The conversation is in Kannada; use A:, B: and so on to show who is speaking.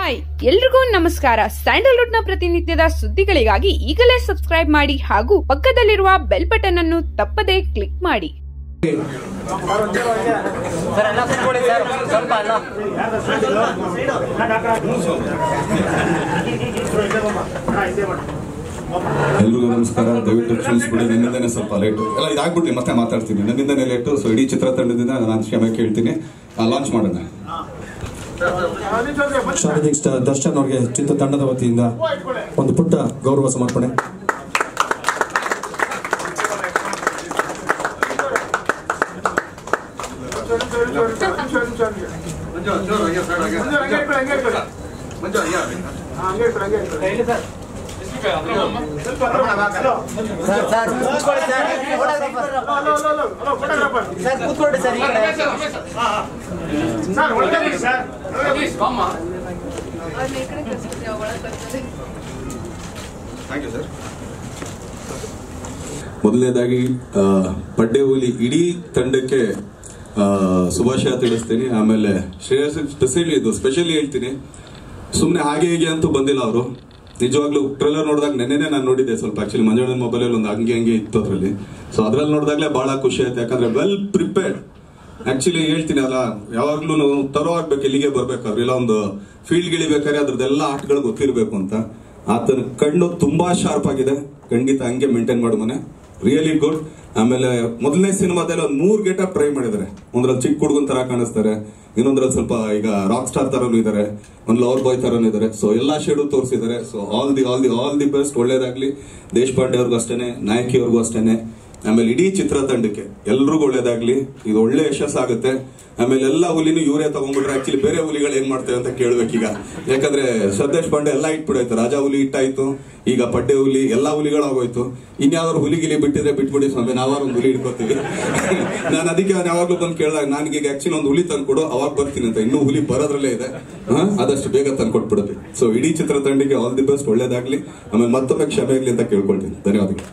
A: ಹಾಯ್ ಎಲ್ರಿಗೂ ನಮಸ್ಕಾರ. ಸ್ಯಾಂಡಲ್ವುಡ್ನ ಪ್ರತಿನಿತ್ಯದ ಸುದ್ದಿಗಳಿಗಾಗಿ ಈಗಲೇ ಸಬ್ಸ್ಕ್ರೈಬ್ ಮಾಡಿ ಹಾಗೂ ಪಕ್ಕದಲ್ಲಿರುವ ಬೆಲ್ ಬಟನ್ ಅನ್ನು ತಪ್ಪದೇ ಕ್ಲಿಕ್ ಮಾಡಿ.
B: ಎಲ್ರಿಗೂ ನಮಸ್ಕಾರ. ದಯವಿಟ್ಟು ಕ್ಷಮಿಸ್ಬಿಡಿ ನನ್ನಿಂದನೇ ಸ್ವಲ್ಪ ಲೇಟ್ ಎಲ್ಲ ಇದಾಗ್ಬಿಟ್ರಿ ಮತ್ತೆ ಮಾತಾಡ್ತೀನಿ. ನನ್ನಿಂದನೇ ಲೇಟು ಸೊ ಇಡೀ ಚಿತ್ರತಂಡದಿಂದ ನಾನು ಕ್ಷಮೆ ಕೇಳ್ತೀನಿ ಲಾಂಚ್ ಮಾಡೋಣ.
C: ಶಾರದಿಕ್ ದರ್ಶನ್ ಅವರಿಗೆ ಚಿತ್ರತಂಡದ ವತಿಯಿಂದ ಒಂದು ಪುಟ್ಟ ಗೌರವ ಸಮರ್ಪಣೆ
D: ಸರ್
B: ಮೊದಲನೇದಾಗಿ ಪಡ್ಡೆ ಹುಲಿ ಇಡೀ ತಂಡಕ್ಕೆ ಶುಭಾಶಯ ತಿಳಿಸ್ತೀನಿ. ಆಮೇಲೆ ಶ್ರೇಯಸ್, ಸ್ಪೆಷಲಿ ಇದು, ಸ್ಪೆಷಲಿ ಹೇಳ್ತೀನಿ. ಸುಮ್ಮನೆ ಹಾಗೆ ಹೀಗೆ ಅಂತೂ ಬಂದಿಲ್ಲ ಅವರು. ನಿಜವಾಗ್ಲೂ ಟ್ರೇಲರ್ ನೋಡಿದಾಗ ನೆನ್ನೆನೆ ನಾನು ನೋಡಿದ್ದೆ ಸ್ವಲ್ಪ. ಆಕ್ಚುಲಿ ಮೊಬೈಲ್ ಅಲ್ಲಿ ಒಂದು ಹಂಗೆ ಹಂಗೆ ಇತ್ತು ಅದರಲ್ಲಿ. ಸೊ ಅದ್ರಲ್ಲಿ ನೋಡಿದಾಗಲೇ ಬಹಳ ಖುಷಿ ಆಯ್ತು. ಯಾಕಂದ್ರೆ ವೆಲ್ ಪ್ರಿಪೇರ್ಡ್ ಆಕ್ಚುಲಿ ಹೇಳ್ತೀನಿ ಅಲ್ಲ, ಯಾವಾಗ್ಲೂ ತರೋ ಆಗ್ಬೇಕು ಇಲ್ಲಿಗೆ ಬರ್ಬೇಕಾದ್ರೆ. ಇಲ್ಲ ಒಂದು ಫೀಲ್ಡ್ ಇಳಿಬೇಕಾದ್ರೆ ಅದ್ರದ್ದೆಲ್ಲ ಆಟಗಳು ಗೊತ್ತಿರಬೇಕು ಅಂತ. ಆತನ ಕಣ್ಣು ತುಂಬಾ ಶಾರ್ಪ್ ಆಗಿದೆ. ಖಂಡಿತ ಹಂಗೆ ಮೇಂಟೈನ್ ಮಾಡು ರಿಯಲಿ ಗುಡ್ ಆಮೇಲೆ ಮೊದಲನೇ ಸಿನಿಮಾದಲ್ಲಿ ಒಂದು ಮೂರ್ ಗೆಟಪ್ ಟ್ರೈ ಮಾಡಿದ್ದಾರೆ. ಒಂದ್ರಲ್ಲಿ ಚಿಕ್ಕ ಹುಡುಗನ್ ತರ ಕಾಣಿಸ್ತಾರೆ. ಇನ್ನೊಂದ್ರಲ್ಲಿ ಸ್ವಲ್ಪ ಈಗ ರಾಕ್ ಸ್ಟಾರ್ ತರನು ಇದಾರೆ, ಒಂದು ಲವರ್ ಬಾಯ್ ತರನು ಇದಾರೆ. ಸೊ ಎಲ್ಲಾ ಶೇಡು ತೋರಿಸಿದ್ದಾರೆ so all the all the all the best ಒಳ್ಳೇದಾಗ್ಲಿ. ದೇಶಪಾಂಡೆ ಅವ್ರಿಗೂ ಅಷ್ಟೇನೆ, ನಾಯಕಿ ಅವ್ರಿಗೂ ಅಷ್ಟೇನೆ. ಆಮೇಲೆ ಇಡೀ ಚಿತ್ರತಂಡಕ್ಕೆ ಎಲ್ರಿಗೂ ಒಳ್ಳೇದಾಗ್ಲಿ, ಇದು ಒಳ್ಳೆ ಯಶಸ್ಸಾಗುತ್ತೆ ಆಮೇಲೆ ಎಲ್ಲ ಹುಲಿನೂ ಯೂರಿಯಾ ತಗೊಂಡ್ಬಿಟ್ರೆ ಆಕ್ಚುಲಿ ಬೇರೆ ಹುಲಿಗಳು ಏನ್ ಮಾಡ್ತೇವೆ ಅಂತ ಕೇಳ್ಬೇಕೀಗ. ಯಾಕಂದ್ರೆ ಸದೇಶ್ ಪಾಂಡೆ ಎಲ್ಲ ಇಟ್ಬಿಡಾಯ್ತು, ರಾಜಾ ಹುಲಿ ಇಟ್ಟಾಯ್ತು, ಈಗ ಪಡ್ಡೆ ಹುಲಿ, ಎಲ್ಲಾ ಹುಲಿಗಳಾಗೋಯ್ತು ಇನ್ಯಾವ್ದಾದ್ರು ಹುಲಿಗಿಲಿ ಬಿಟ್ಟಿದ್ರೆ ಬಿಟ್ಬಿಡಿ ಸ್ವಾಮಿ, ನಾವಾರು ಒಂದು ಹುಲಿ ಇಟ್ಕೋತೀವಿ ನಾನು ಅದಕ್ಕೆ ನಾನು ಯಾವಾಗ್ಲೂ ಬಂದು ಕೇಳಿದಾಗ, ನನಗೆ ಈಗ ಆಕ್ಚುಲಿ ಒಂದು ಹುಲಿ ತಂದುಕೊಡು, ಅವಾಗ ಬರ್ತೀನಿ ಅಂತ. ಇನ್ನೂ ಹುಲಿ ಬರೋದ್ರಲ್ಲೇ ಇದೆ? ಆದಷ್ಟು ಬೇಗ ತಂದ್ಕೊಟ್ಬಿಡುತ್ತೆ ಸೊ ಇಡೀ ಚಿತ್ರತಂಡಕ್ಕೆ ಆಲ್ ದಿ ಬೆಸ್ಟ್ ಒಳ್ಳೇದಾಗ್ಲಿ. ಆಮೇಲೆ ಮತ್ತೊಮ್ಮೆ ಕ್ಷಮೆ ಇರ್ಲಿ ಅಂತ ಕೇಳ್ಕೊಳ್ತೀನಿ. ಧನ್ಯವಾದಗಳು.